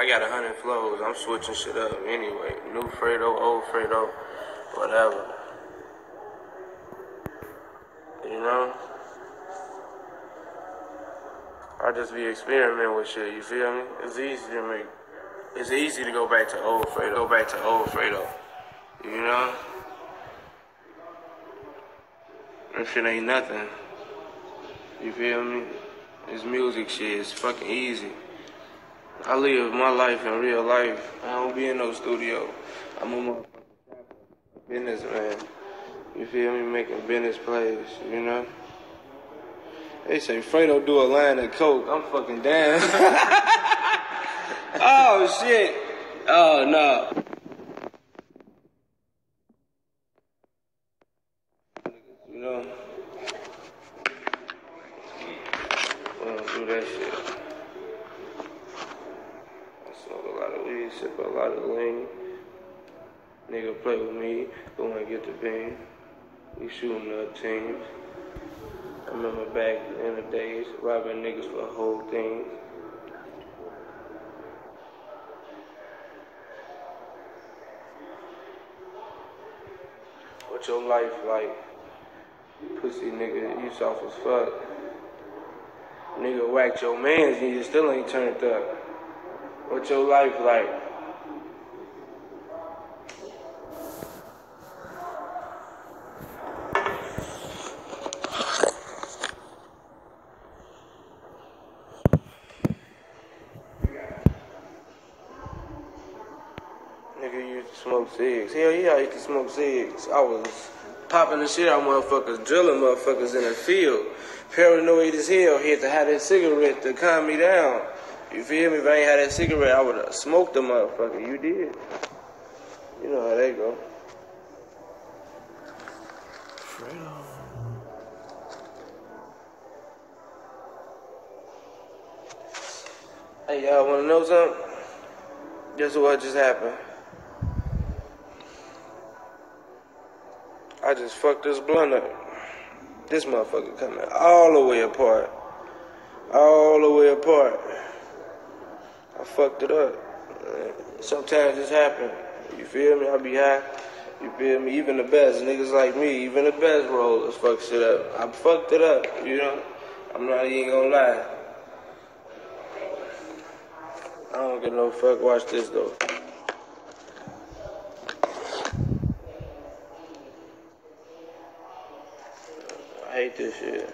I got a hundred flows. I'm switching shit up anyway. New Fredo, old Fredo, whatever. You know? I just be experimenting with shit, you feel me? It's easy to make it's easy to go back to old Fredo. Go back to old Fredo. You know? That shit ain't nothing. You feel me? It's music shit. It's fucking easy. I live my life in real life. I don't be in no studio. I'm a motherfucking businessman. You feel me? Making business plays, you know? They say Fredo do a line of coke. I'm fucking down. oh shit. Oh no. You know? We don't do that shit. I smoke a lot of weed, sip a lot of lean. Nigga play with me, go and get the bean. We shooting up teams. I remember back in the days, robbing niggas for whole things. What your life like? Pussy nigga, you soft as fuck. Nigga whacked your mans and you still ain't turned up. What your life like? Nigga used to smoke cigs. Hell yeah, I used to smoke cigs. I was popping the shit out motherfuckers, drilling motherfuckers in the field. Paranoid as hell. Had to have that cigarette to calm me down. You feel me? If I ain't had that cigarette, I would have smoked the motherfucker. You did. You know how they go. Hey, y'all wanna know something? Guess what just happened? I just fucked this blunt up. This motherfucker coming all the way apart. All the way apart. I fucked it up. Sometimes this happen. You feel me? I be high. You feel me? Even the best niggas like me, even the best rollers fuck shit up. I fucked it up, you know? I'm not even gonna lie. I don't give no fuck. Watch this though. I hate this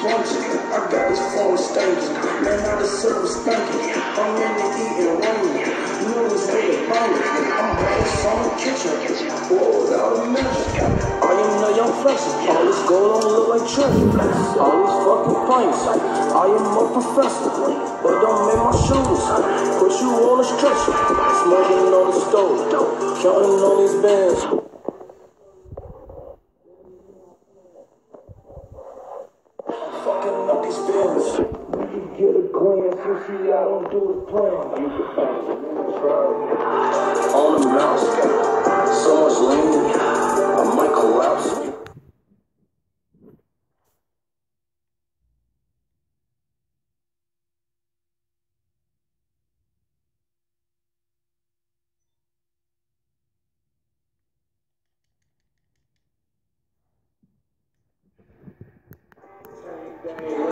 plunging, I got this foreign stages, man I just serve spanking, I'm in the eating rain, noodles with a bang, I'm ready from the kitchen, boiled without a measure, I am the young freshest, all this gold don't look like treasure, all these fucking pints, I am a professor, but don't make my shoes, put you on a stretcher, smoking on the stove, counting on these bands. Get a glance, you see I don't do the plan. You can find it, try On the mouse, so much lean, I might collapse. Thank you.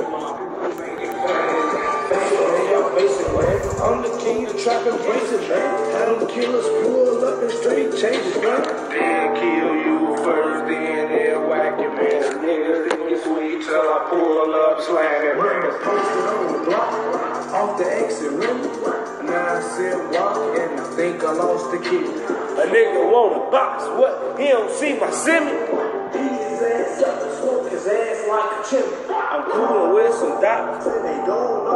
Trap and racing, man. Had them killers pull up and straight changes, man. Then kill you first, then they'll whack you, man. Niggas think it's sweet till I pull up slamming, man. Posted on the block, off the exit rim. Now I sit walk and I think I lost the key. A nigga want a box, what? He don't see my semi. Beat his ass up and smoke his ass like a chimney. I'm coolin' with some dots and they going off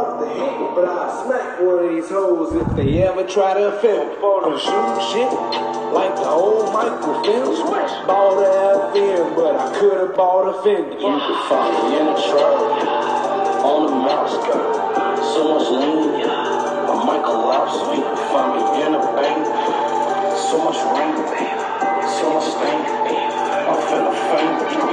the hit, but I'll smack one of these hoes if they ever try to film For the shoot shit, like the old Michael films. Bought a FM, but I could've bought a Fender. You could find me in a truck, on the Moscow. So much lean, a Michael Lobster. You could find me in a bank, so much rain, so much stank. I'm finna faint.